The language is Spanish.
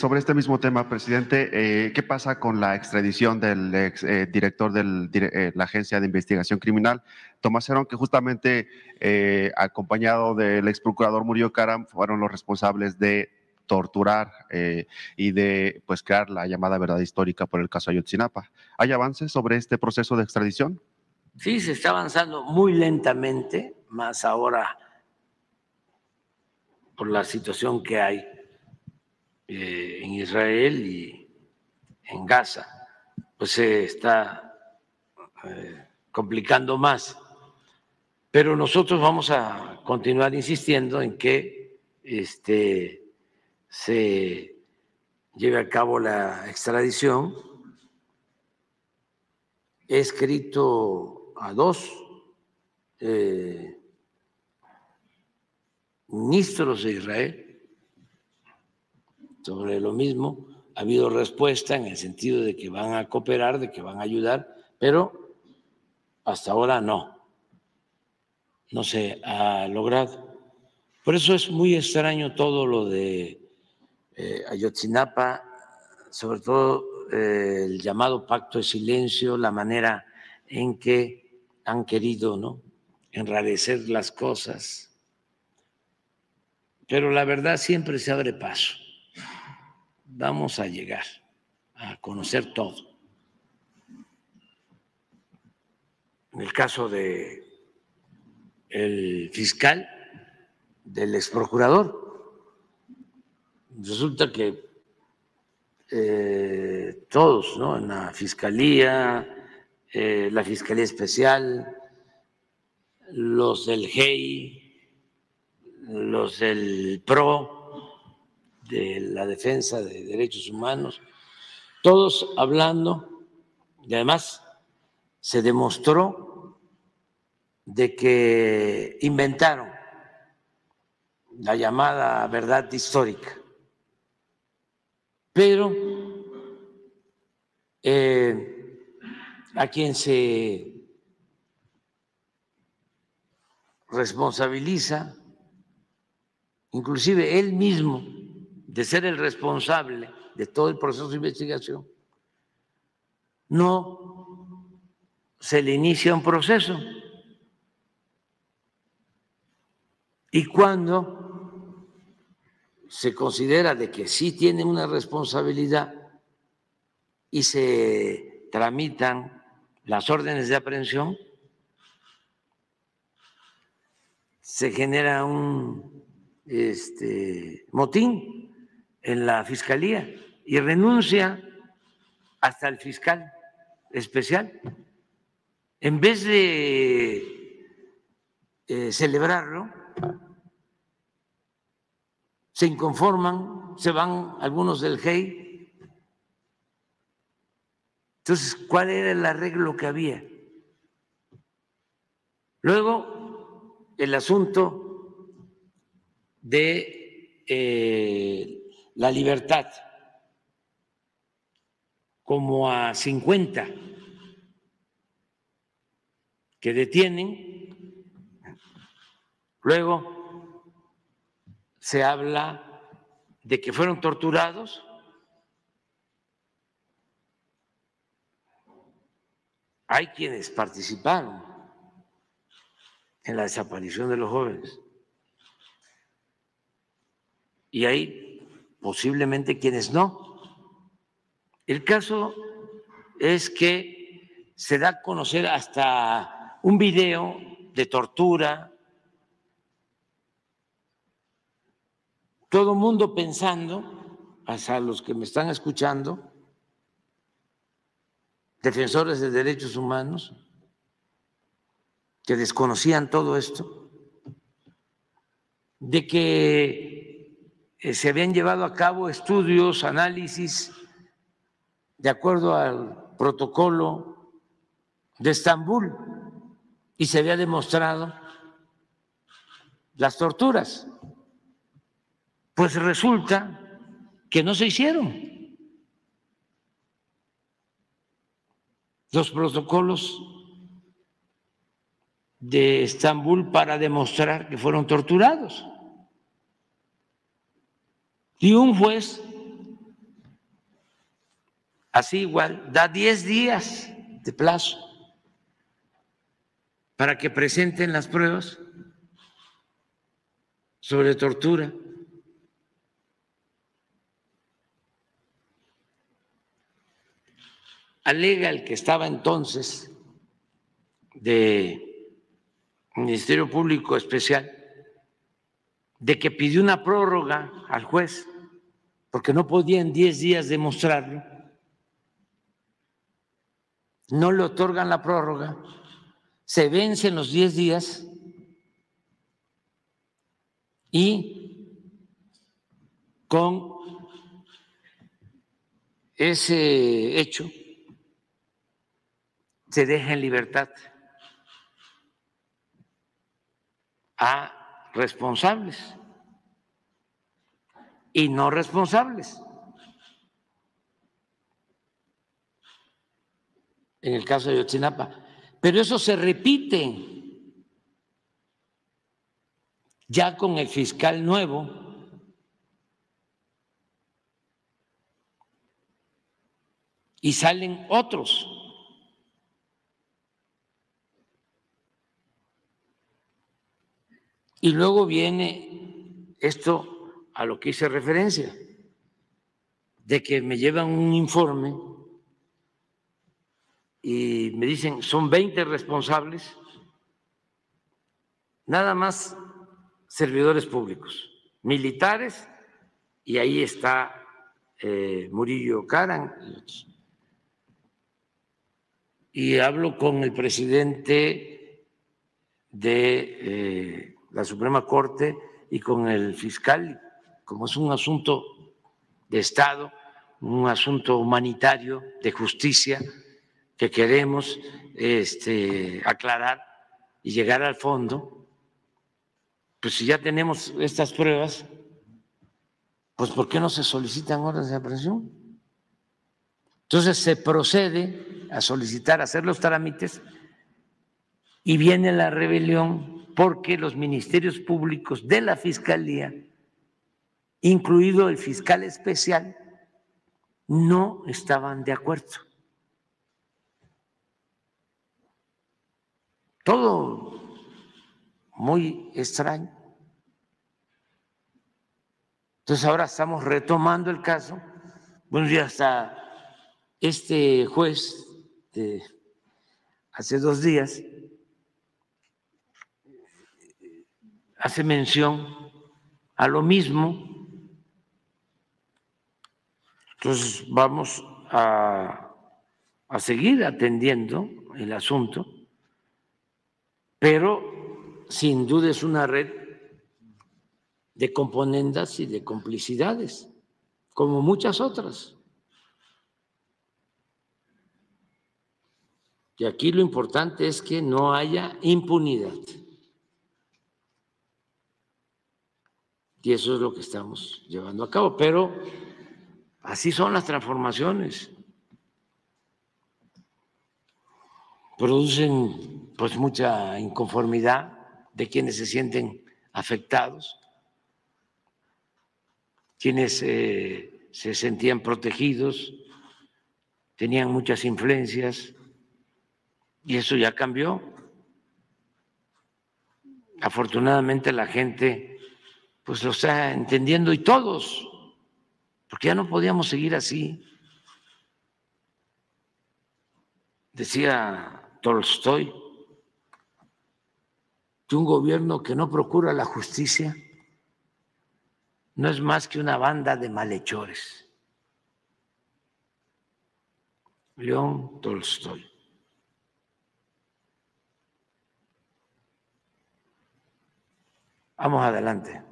sobre este mismo tema, presidente, eh, ¿qué pasa con la extradición del ex eh, director de la Agencia de Investigación Criminal, Tomás Herón, que justamente acompañado del ex procurador Murillo Caram fueron los responsables de torturar y de pues crear la llamada verdad histórica por el caso Ayotzinapa? ¿Hay avances sobre este proceso de extradición? Sí, se está avanzando muy lentamente, más ahora por la situación que hay eh, en Israel y en Gaza, pues se está eh, complicando más. Pero nosotros vamos a continuar insistiendo en que este, se lleve a cabo la extradición. He escrito a dos eh, ministros de Israel sobre lo mismo. Ha habido respuesta en el sentido de que van a cooperar, de que van a ayudar, pero hasta ahora no. No se ha logrado. Por eso es muy extraño todo lo de eh, Ayotzinapa, sobre todo eh, el llamado pacto de silencio, la manera en que han querido ¿no? enrarecer las cosas. Pero la verdad siempre se abre paso vamos a llegar a conocer todo. En el caso de el fiscal, del ex procurador, resulta que eh, todos, ¿no? En la fiscalía, eh, la fiscalía especial, los del GEI, los del PRO, de la defensa de derechos humanos, todos hablando, y además se demostró de que inventaron la llamada verdad histórica. Pero eh, a quien se responsabiliza, inclusive él mismo, de ser el responsable de todo el proceso de investigación, no se le inicia un proceso. Y cuando se considera de que sí tiene una responsabilidad y se tramitan las órdenes de aprehensión, se genera un este, motín en la fiscalía y renuncia hasta el fiscal especial. En vez de eh, celebrarlo, se inconforman, se van algunos del GEI. Entonces, ¿cuál era el arreglo que había? Luego, el asunto de eh, la libertad, como a 50 que detienen. Luego se habla de que fueron torturados. Hay quienes participaron en la desaparición de los jóvenes. Y hay posiblemente quienes no. El caso es que se da a conocer hasta un video de tortura, todo mundo pensando, hasta los que me están escuchando, defensores de derechos humanos, que desconocían todo esto, de que eh, se habían llevado a cabo estudios, análisis, de acuerdo al protocolo de Estambul, y se había demostrado las torturas. Pues resulta que no se hicieron los protocolos de Estambul para demostrar que fueron torturados. Y un juez así igual, da 10 días de plazo para que presenten las pruebas sobre tortura. Alega el que estaba entonces de Ministerio Público Especial de que pidió una prórroga al juez porque no podía en 10 días demostrarlo. No le otorgan la prórroga, se vencen los 10 días y con ese hecho se deja en libertad a responsables y no responsables. En el caso de Yotzinapa. Pero eso se repite ya con el fiscal nuevo. Y salen otros. Y luego viene esto a lo que hice referencia, de que me llevan un informe y me dicen, son 20 responsables, nada más servidores públicos, militares, y ahí está eh, Murillo Caran y hablo con el presidente de eh, la Suprema Corte y con el fiscal, como es un asunto de Estado, un asunto humanitario, de justicia, que queremos este, aclarar y llegar al fondo pues si ya tenemos estas pruebas, pues ¿por qué no se solicitan órdenes de aprehensión? Entonces se procede a solicitar, a hacer los trámites y viene la rebelión porque los ministerios públicos de la Fiscalía, incluido el fiscal especial, no estaban de acuerdo. Todo muy extraño. Entonces ahora estamos retomando el caso. Bueno, ya hasta este juez de hace dos días hace mención a lo mismo. Entonces vamos a, a seguir atendiendo el asunto, pero sin duda es una red de componendas y de complicidades, como muchas otras. Y aquí lo importante es que no haya impunidad. Y eso es lo que estamos llevando a cabo. Pero así son las transformaciones. Producen pues mucha inconformidad de quienes se sienten afectados, quienes eh, se sentían protegidos, tenían muchas influencias y eso ya cambió. Afortunadamente la gente pues lo está entendiendo y todos, porque ya no podíamos seguir así. Decía Tolstoy, que un gobierno que no procura la justicia no es más que una banda de malhechores. León Tolstoy. Vamos adelante.